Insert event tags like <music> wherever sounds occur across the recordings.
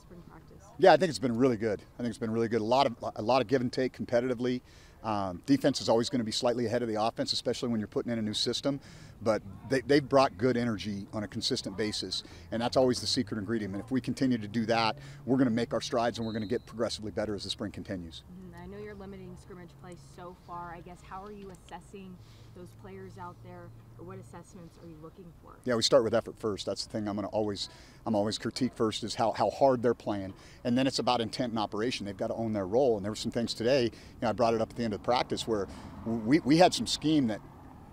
spring practice? Yeah, I think it's been really good. I think it's been really good. A lot of a lot of give and take competitively. Um, defense is always going to be slightly ahead of the offense, especially when you're putting in a new system. But they, they've brought good energy on a consistent basis, and that's always the secret ingredient. And if we continue to do that, we're going to make our strides, and we're going to get progressively better as the spring continues. Mm, I know you're limiting scrimmage play so far. I guess how are you assessing those players out there, what assessments are you looking for? Yeah, we start with effort first. That's the thing I'm going to always, I'm always critique first is how, how hard they're playing, and then it's about intent and operation. They've got to own their role. And there were some things today. You know, I brought it up at the end of the practice where we, we had some scheme that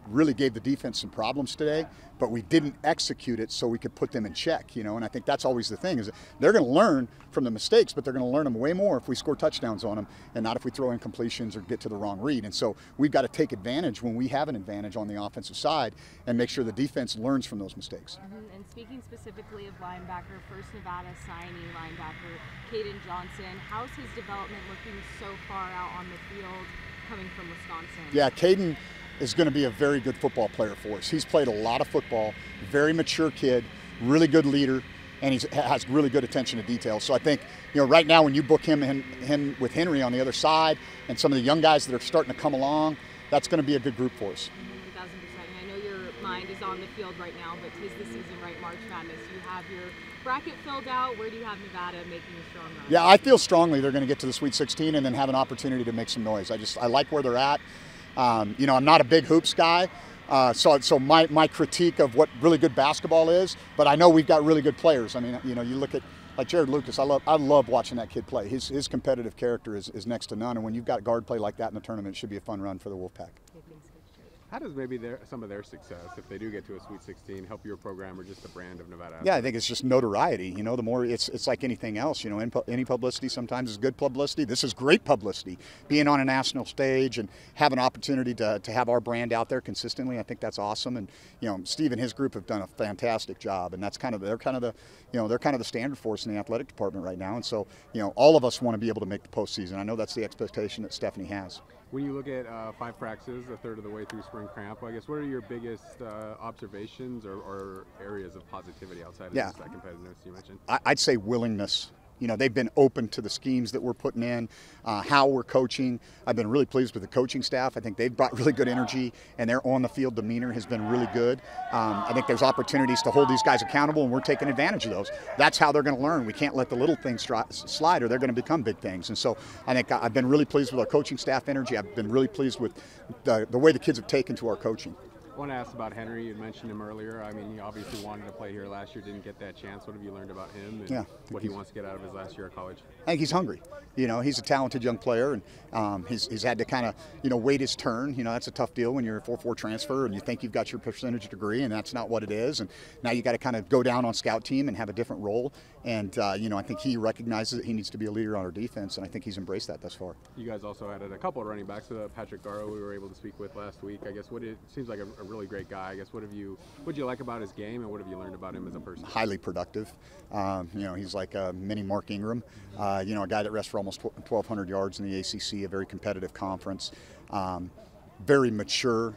really gave the defense some problems today, but we didn't execute it so we could put them in check, you know. And I think that's always the thing is they're going to learn from the mistakes, but they're going to learn them way more if we score touchdowns on them and not if we throw incompletions or get to the wrong read. And so we've got to take advantage when we have an advantage on the offensive side and make sure the defense learns from those mistakes. Mm-hmm. And speaking specifically of linebacker, First Nevada signing linebacker Caden Johnson, how's his development looking so far out on the field coming from Wisconsin? Yeah, Caden is going to be a very good football player for us. He's played a lot of football, very mature kid, really good leader, and he has really good attention to detail. So I think, you know, right now when you book him and him with Henry on the other side, and some of the young guys that are starting to come along, that's going to be a good group for us. Thousand percent. I know your mind is on the field right now, but tis the season, right? March Madness. You have your bracket filled out. Where do you have Nevada making a strong run? Yeah, I feel strongly they're going to get to the Sweet 16 and then have an opportunity to make some noise. I just I like where they're at. Um, you know, I'm not a big hoops guy. Uh, so, so my, my critique of what really good basketball is, but I know we've got really good players. I mean, you know, you look at like Jarod Lucas. I love I love watching that kid play. His his competitive character is, is next to none. And when you've got guard play like that in the tournament, it should be a fun run for the Wolfpack. How does maybe their, some of their success, if they do get to a Sweet 16, help your program or just the brand of Nevada? Yeah, I think it's just notoriety. You know, the more it's it's like anything else. You know, any publicity sometimes is good publicity. This is great publicity. Being on a national stage and have an opportunity to, to have our brand out there consistently, I think that's awesome. And you know, Steve and his group have done a fantastic job. And that's kind of they're kind of the you know they're kind of the standard force in the athletic department right now. And so you know, all of us want to be able to make the postseason. I know that's the expectation that Stephanie has. When you look at uh, five practices, a third of the way through spring camp, I guess what are your biggest uh, observations or, or, areas of positivity outside of yeah. that competitiveness you mentioned? I'd say willingness you know, they've been open to the schemes that we're putting in, uh, how we're coaching. I've been really pleased with the coaching staff. I think they've brought really good energy, and their on the field demeanor has been really good. Um, I think there's opportunities to hold these guys accountable, and we're taking advantage of those. That's how they're going to learn. We can't let the little things slide, or they're going to become big things. And so I think I've been really pleased with our coaching staff energy. I've been really pleased with the, the way the kids have taken to our coaching. I want to ask about Henry. You mentioned him earlier. I mean, he obviously wanted to play here last year, didn't get that chance. What have you learned about him and yeah, what he wants to get out of his last year at college? I think he's hungry. You know, he's a talented young player, and um, he's, he's had to kind of, you know, wait his turn. You know, that's a tough deal when you're a 4-4 transfer and you think you've got your percentage degree, and that's not what it is. And now you got to kind of go down on scout team and have a different role. And, uh, you know, I think he recognizes that he needs to be a leader on our defense, and I think he's embraced that thus far. You guys also added a couple of running backs. Uh, Patrick Garwo, we were able to speak with last week. I guess what it seems like a, a really great guy. I guess what have you what do you like about his game, and what have you learned about him as a person? Highly productive. Um, you know, he's like a mini Mark Ingram. Uh, you know, a guy that rushed for almost 1,200 yards in the ACC, a very competitive conference. Um, very mature,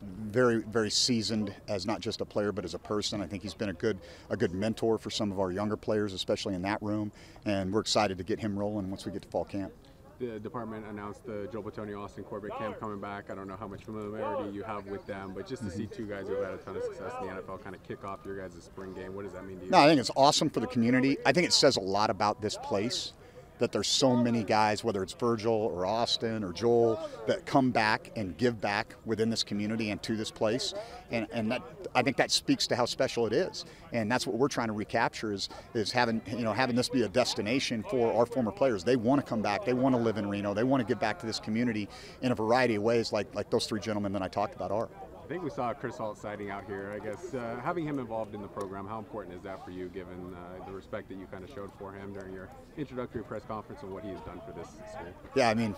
very very seasoned as not just a player but as a person. I think he's been a good a good mentor for some of our younger players, especially in that room. And we're excited to get him rolling once we get to fall camp the department announced the Joel Bitonio Austin Corbett camp coming back. I don't know how much familiarity you have with them, but just to see two guys who've had a ton of success in the NFL kind of kick off your guys' spring game, what does that mean to you? No, I think it's awesome for the community. I think it says a lot about this place that there's so many guys, whether it's Virgil or Austin or Joel, that come back and give back within this community and to this place. And, and that I think that speaks to how special it is. And that's what we're trying to recapture is, is having you know having this be a destination for our former players. They want to come back. They want to live in Reno. They want to give back to this community in a variety of ways, like like those three gentlemen that I talked about are. I think we saw Chris Ault sighting out here. I guess uh, having him involved in the program, how important is that for you, given uh, the respect that you kind of showed for him during your introductory press conference and what he has done for this school? Yeah, I mean,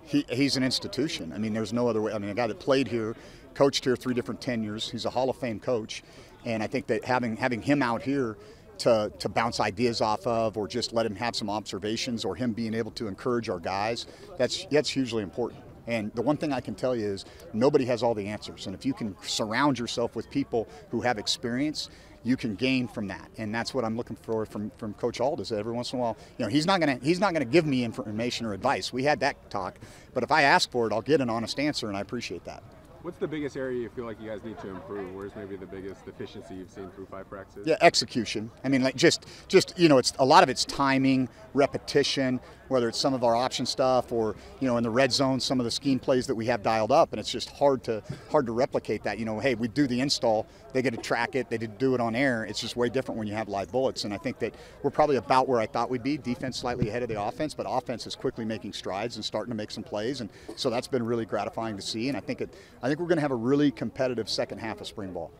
he, he's an institution. I mean, there's no other way. I mean, a guy that played here, coached here three different tenures. He's a Hall of Fame coach, and I think that having having him out here to, to bounce ideas off of or just let him have some observations or him being able to encourage our guys, that's, that's hugely important. And the one thing I can tell you is nobody has all the answers. And if you can surround yourself with people who have experience, you can gain from that. And that's what I'm looking for from, from Coach Aldis. Every once in a while, you know, he's not gonna he's not gonna give me information or advice. We had that talk, but if I ask for it, I'll get an honest answer, and I appreciate that. What's the biggest area you feel like you guys need to improve? Where's maybe the biggest deficiency you've seen through five practices? Yeah, execution. I mean, like just, just you know, it's a lot of it's timing, repetition. Whether it's some of our option stuff or you know in the red zone, some of the scheme plays that we have dialed up, and it's just hard to hard to replicate that. You know, hey, we do the install, they get to track it, they did do it on air. It's just way different when you have live bullets, and I think that we're probably about where I thought we'd be. Defense slightly ahead of the offense, but offense is quickly making strides and starting to make some plays, and so that's been really gratifying to see. And I think it, I think we're going to have a really competitive second half of spring ball.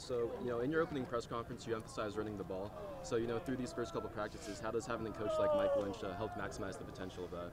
Right, so you know, in your opening press conference, you emphasized running the ball. So you know, through these first couple practices, how does having a coach like Mike Lynch uh, help maximize the potential of that?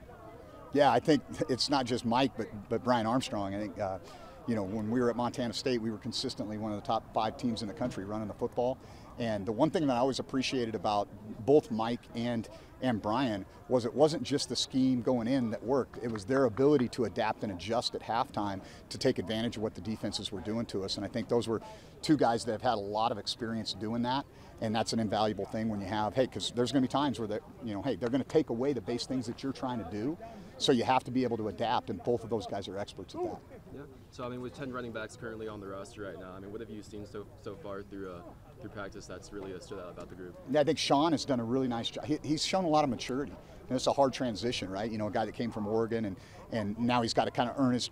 Yeah, I think it's not just Mike, but but Brian Armstrong. I think. Uh, you know, when we were at Montana State, we were consistently one of the top five teams in the country running the football. And the one thing that I always appreciated about both Mike and and Brian was it wasn't just the scheme going in that worked. It was their ability to adapt and adjust at halftime to take advantage of what the defenses were doing to us. And I think those were two guys that have had a lot of experience doing that. And that's an invaluable thing when you have, hey, because there's going to be times where, you know, hey, they're going to take away the base things that you're trying to do. So you have to be able to adapt, and both of those guys are experts at that. Yeah. So I mean, with 10 running backs currently on the roster right now, I mean, what have you seen so so far through uh, through practice that's really uh, stood out about the group? Yeah, I think Sean has done a really nice job. He, he's shown a lot of maturity. And it's a hard transition, right? You know, a guy that came from Oregon, and and now he's got to kind of earn his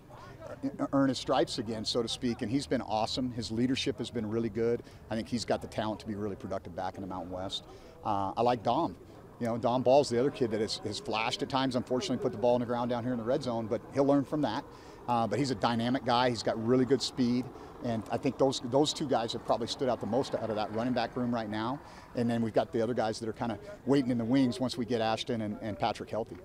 earn his stripes again, so to speak. And he's been awesome. His leadership has been really good. I think he's got the talent to be really productive back in the Mountain West. Uh, I like Dom. You know, Dom Ball's the other kid that has, has, flashed at times. Unfortunately, put the ball on the ground down here in the red zone, but he'll learn from that. Uh, but he's a dynamic guy. He's got really good speed, and I think those those two guys have probably stood out the most out of that running back room right now. And then we've got the other guys that are kind of waiting in the wings once we get Ashton and, and Patrick healthy.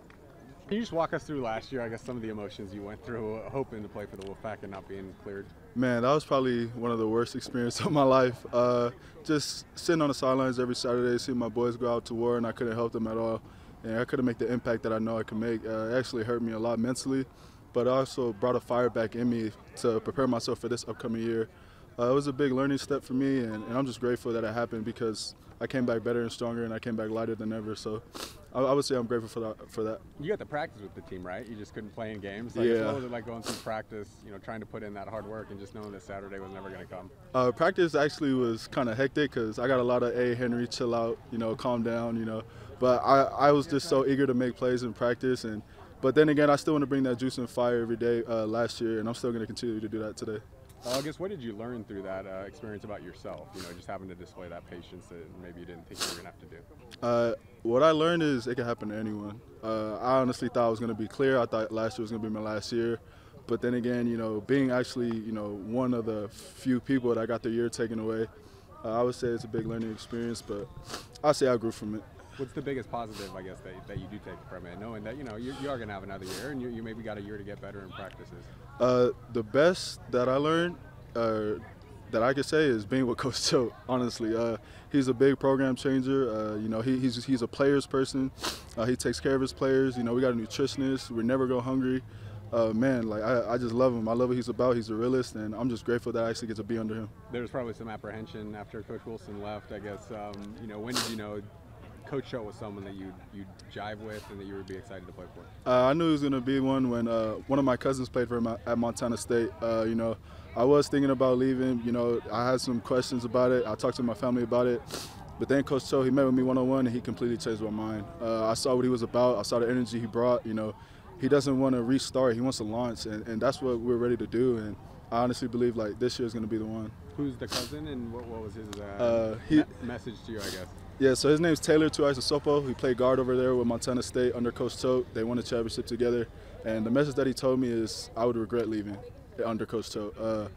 Can you just walk us through last year? I guess some of the emotions you went through, hoping to play for the Wolfpack and not being cleared. Man, that was probably one of the worst experiences <laughs> of my life. Uh, just sitting on the sidelines every Saturday, seeing my boys go out to war, and I couldn't help them at all. And I couldn't make the impact that I know I can make. Uh, it actually hurt me a lot mentally, but also brought a fire back in me to prepare myself for this upcoming year. Uh, it was a big learning step for me, and, and, I'm just grateful that it happened because I came back better and stronger, and I came back lighter than ever. So I, I would say I'm grateful for that. For that. You got to practice with the team, right? You just couldn't play in games. Like, yeah. What was it like going through practice? You know, trying to put in that hard work and just knowing that Saturday was never going to come. Uh, practice actually was kind of hectic because I got a lot of a Henry, chill out, you know, calm down, you know. But I, I was just so eager to make plays in practice and. But then again, I still want to bring that juice and fire every day uh, last year, and I'm still going to continue to do that today. Well, I guess what did you learn through that uh, experience about yourself? You know, just having to display that patience that maybe you didn't think you were gonna have to do. Uh, what I learned is it can happen to anyone. Uh, I honestly thought I was gonna be clear. I thought last year was gonna be my last year, but then again, you know, being actually you know one of the few people that got their year taken away, uh, I would say it's a big learning experience. But I say I grew from it. What's the biggest positive, I guess, that, that you do take from it, knowing that you know you, you are going to have another year, and you, you maybe got a year to get better in practices? Uh, the best that I learned, uh, that I could say, is being with Coach <laughs> Choate. Honestly, uh, he's a big program changer. Uh, you know, he, he's he's a players person. Uh, he takes care of his players. You know, we got a nutritionist. We never go hungry. Uh, man, like I, I just love him. I love what he's about. He's a realist, and I'm just grateful that I actually get to be under him. There's probably some apprehension after Coach Wilson left. I guess um, you know when did you know Coach Choate was someone that you you jive with and that you would be excited to play for? Uh, I knew he was going to be one when uh, one of my cousins played for him at Montana State. Uh, you know, I was thinking about leaving. You know, I had some questions about it. I talked to my family about it. But then Coach Choate, he met with me one-on-one, and he completely changed my mind. Uh, I saw what he was about. I saw the energy he brought. You know, he doesn't want to restart. He wants to launch, and, and that's what we're ready to do. And I honestly believe like this year is going to be the one. Who's the cousin, and what, what was his uh, Uh, he- me- message to you? I guess. Yeah, so his name's Taylor Tuiasosopo. He played guard over there with Montana State under Coach Choate. They won a championship together. And the message that he told me is I would regret leaving under Coach Choate. Uh,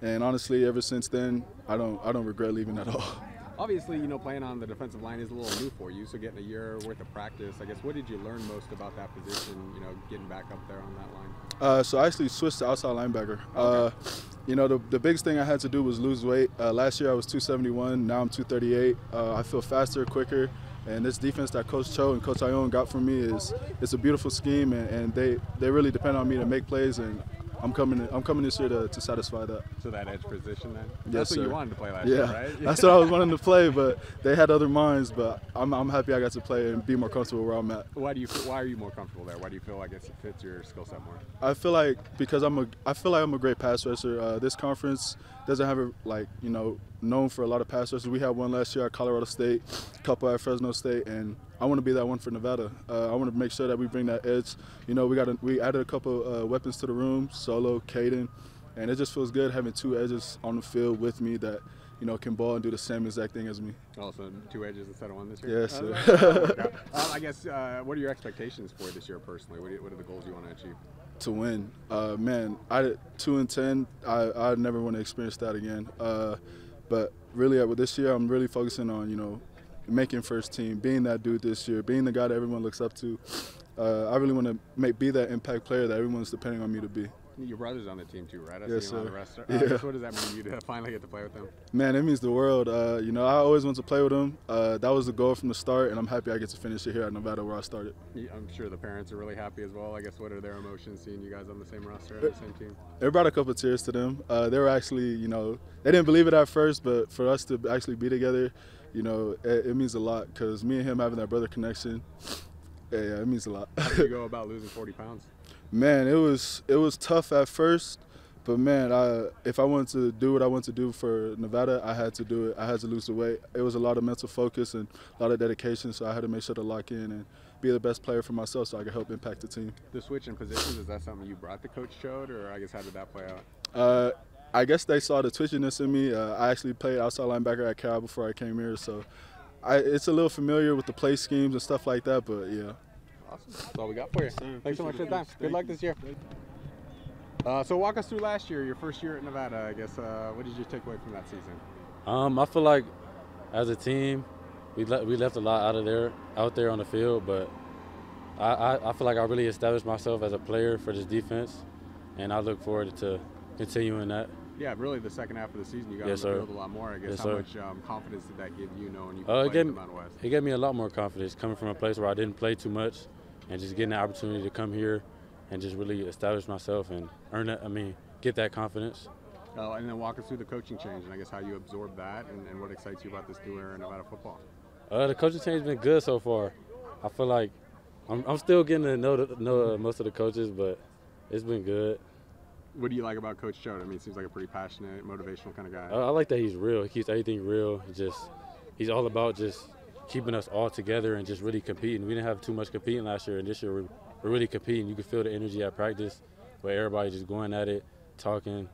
and honestly, ever since then, I don't I don't regret leaving at all. <laughs> Obviously, you know, playing on the defensive line is a little new for you. So getting a year worth of practice, I guess, what did you learn most about that position? You know, getting back up there on that line. Uh, so I actually switched to outside linebacker. Uh, you know, the, the biggest thing I had to do was lose weight. Uh, last year I was 271, now I'm 238. Uh, I feel faster, quicker, And this defense that Coach Cho and Coach Ioane got for me is it's a beautiful scheme, and, and they they really depend on me to make plays and I'm coming. I'm coming this year to, to satisfy that. So that edge position, then. Yes, That's sir. what you wanted to play last yeah, year, right? <laughs> that's what I was wanting to play, but they had other minds. But I'm, I'm happy I got to play and be more comfortable where I'm at. Why do you? Why are you more comfortable there? Why do you feel like it fits your skill set more? I feel like because I'm a, I feel like I'm a great pass rusher. Uh, this conference doesn't have a like you know known for a lot of pass rushers. We had one last year at Colorado State, a couple at Fresno State, and I want to be that one for Nevada. Uh, I want to make sure that we bring that edge. You know, we got a, we added a couple uh, weapons to the room, Solo, Caden, and it just feels good having two edges on the field with me that you know can ball and do the same exact thing as me. Also, two edges instead of one this year. Yes, sir. uh, <laughs> I guess. Uh, what are your expectations for this year personally? What, you, what are the goals you want to achieve? To win. Uh, man, I two and ten. I I never want to experience that again. Uh, but really, uh, with this year, I'm really focusing on you know making first team, being that dude this year, being the guy that everyone looks up to. Uh, I really want to make be that impact player that everyone's depending on me to be. Your brother's on the team too, right? I Yes, see him on sir. the roster. <laughs> Yeah. Uh, I what does that mean? You to finally get to play with them. Man, it means the world. Uh, you know, I always want to play with him. Uh, that was the goal from the start, and I'm happy I get to finish it here at Nevada where I started. Yeah, I'm sure the parents are really happy as well. I guess what are their emotions seeing you guys on the same roster and the same team? It brought a couple of tears to them. Uh, they were actually, you know, they didn't believe it at first, but for us to actually be together, you know, it, it means a lot because me and him having that brother connection, yeah, yeah, it means a lot. How did you <laughs> go about losing 40 pounds? Man, it was it was tough at first, but man, I if I wanted to do what I wanted to do for Nevada, I had to do it. I had to lose the weight. It was a lot of mental focus and a lot of dedication, so I had to make sure to lock in and be the best player for myself, so I could help impact the team. The switch in positions is that something you brought to Coach Choate, or I guess how did that play out? Uh, I guess they saw the twitchiness in me. Uh, I actually played outside linebacker at Cal before I came here, so I, it's a little familiar with the play schemes and stuff like that. But yeah, Awesome. That's all we got for you. Thanks so much for the time. Good luck this year. Uh, so walk us through last year, your first year at Nevada. I guess uh, what did you take away from that season? Um, I feel like as a team, we le- we left a lot out of there, out there on the field, but I, I, I feel like I really established myself as a player for this defense, and I look forward to continuing that. Yeah, really, the second half of the season, you got Yes, on the sir. field a lot more. I guess Yes, how sir. much um, confidence did that give you, knowing you could Uh, play it in the Mountain West? it gave me a lot more confidence coming from a place where I didn't play too much, and just getting the opportunity to come here and just really establish myself and earn that. I mean, get that confidence. Uh, and then walk us through the coaching change, and I guess how you absorb that, and, and what excites you about this new era in Nevada football. Uh, the coaching change has been good so far. I feel like I'm, I'm still getting to know, the, know uh, most of the coaches, but it's been good. What do you like about Coach Choate? I mean, he seems like a pretty passionate, motivational kind of guy. I, I like that he's real. He keeps everything real. He just he's all about just keeping us all together and just really competing. We didn't have too much competing last year, and this year we're, we're really competing. You can feel the energy at practice, where everybody just going at it, talking,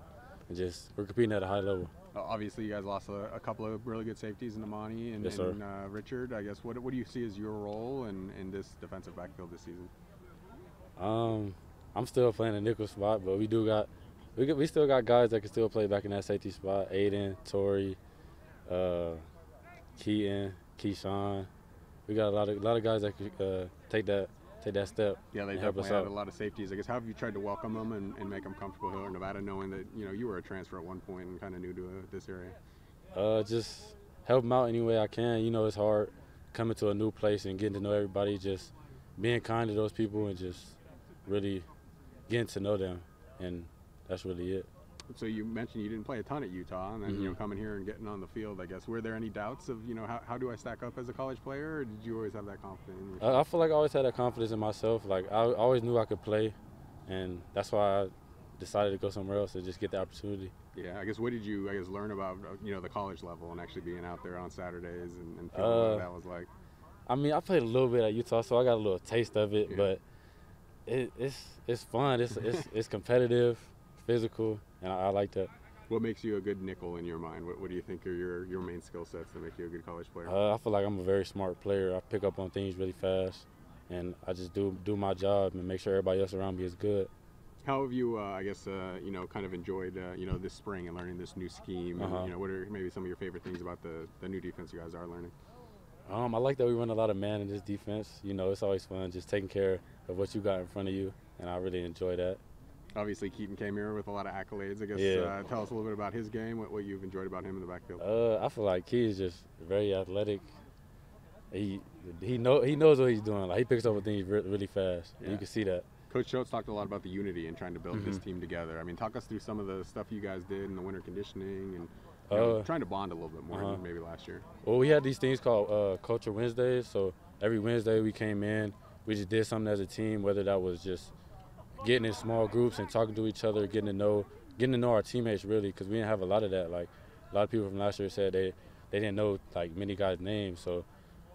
and just we're competing at a high level. Obviously, you guys lost a, a couple of really good safeties in Amani and, Yes, and uh, Richard. I guess what, what do you see as your role in, in this defensive backfield this season? Um, I'm still playing the nickel spot, but we do got we we still got guys that can still play back in that safety spot. Aiden, Tori, uh, Keaton, Keyshawn. We got a lot of a lot of guys that could uh, take that take that step. Yeah, they definitely had out. a lot of safeties. I guess how have you tried to welcome them and, and make them comfortable here in Nevada, knowing that you know you were a transfer at one point and kind of new to uh, this area? Uh, just help them out any way I can. You know, it's hard coming to a new place and getting to know everybody. Just being kind to those people and just really getting to know them, and that's really it. So you mentioned you didn't play a ton at Utah, and then you know Mhm. coming here and getting on the field. I guess were there any doubts of you know how, how do I stack up as a college player, or did you always have that confidence? In? I, I feel like I always had that confidence in myself. Like I always knew I could play, and that's why I decided to go somewhere else and just get the opportunity. Yeah, I guess what did you I guess learn about uh, you know the college level and actually being out there on Saturdays and, and feeling what Uh, that was like? I mean, I played a little bit at Utah, so I got a little taste of it, Yeah. but it, it's it's fun. It's it's it's competitive, physical, and I, I like that. What makes you a good nickel in your mind? What, what do you think are your, your main skill sets that make you a good college player? Uh, I feel like I'm a very smart player. I pick up on things really fast, and I just do do my job and make sure everybody else around me is good. How have you, uh, I guess, uh, you know, kind of enjoyed, uh, you know, this spring and learning this new scheme? And, Uh-huh. you know, what are maybe some of your favorite things about the, the new defense you guys are learning? Um, I like that we run a lot of man in this defense. You know, it's always fun just taking care of what you got in front of you, and I really enjoy that. Obviously, Keaton came here with a lot of accolades. I guess Yeah. uh, tell us a little bit about his game, what, what you've enjoyed about him in the backfield. Uh, I feel like he is just very athletic. He he know he knows what he's doing. Like he picks up things re- really fast. Yeah. You can see that. Coach Schultz talked a lot about the unity and trying to build this Mhm. team together. I mean, talk us through some of the stuff you guys did in the winter conditioning and you know, Uh, trying to bond a little bit more uh-huh. than maybe last year. Well, we had these things called uh, Culture Wednesdays. So every Wednesday we came in, we just did something as a team, whether that was just getting in small groups and talking to each other, getting to know, getting to know our teammates really, because we didn't have a lot of that. Like a lot of people from last year said they they didn't know like many guys' names. So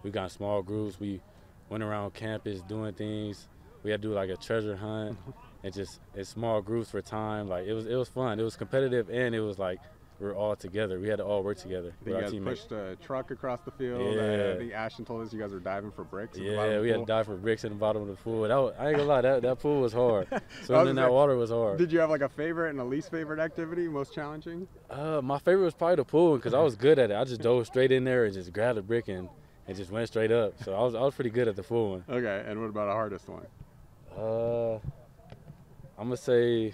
we got in small groups. We went around campus doing things. We had to do like a treasure hunt <laughs> and just in small groups for time. Like it was it was fun. It was competitive and it was like we were all together. We had to all work together I think with you guys pushed a truck across the field. Uh, Yeah. I think Ashton told us you guys were diving for bricks. at the bottom Yeah, we had to dive for bricks in the bottom of the pool. That was, I ain't gonna lie, that, that pool was hard. <laughs> Swimming in that like- water was hard. Did you have like a favorite and a least favorite activity, most challenging? Uh, my favorite was probably the pool because I was good at it. I just dove straight in there and just grabbed a brick and, and just went straight up. So I was I was pretty good at the pool one. Okay, and what about the hardest one? Uh, I'm gonna say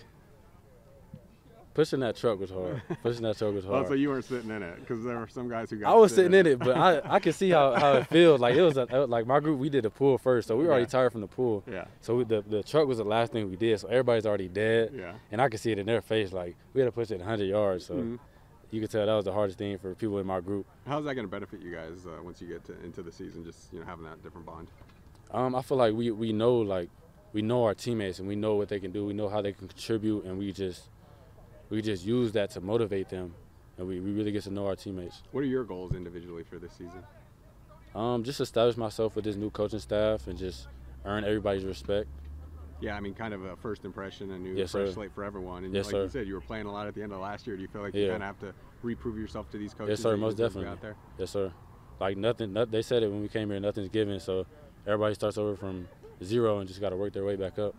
pushing that truck was hard. <laughs> Pushing that truck was Oh, hard. so you weren't sitting in it because there were some guys who got. I was sitting in it, but I I could see how, how it feels. Like it was a, like my group. We did the pool first, so we were already Yeah. tired from the pool. Yeah, So we, the the truck was the last thing we did. So everybody's already dead. yeah. and I could see it in their face. Like we had to push it 100 yards, so Mhm. you could tell that was the hardest thing for people in my group. How's that going to benefit you guys uh, once you get to, into the season? Just you know having that different bond. Um, I feel like we we know like we know our teammates and we know what they can do. We know how they can contribute, and we just we just use that to motivate them, and we, we really get to know our teammates. What are your goals individually for this season? Um, just establish myself with this new coaching staff and just earn everybody's respect. Yeah, I mean, kind of a first impression, a new Yes, fresh sir. slate for everyone. And Yes, like sir. you said, you were playing a lot at the end of last year. Do you feel like you Yeah. kind of have to reprove yourself to these coaches? Yes, sir, most definitely. Out there? Yes, sir. Like nothing. Not, they said it when we came here. Nothing's given, so everybody starts over from zero and just got to work their way back up.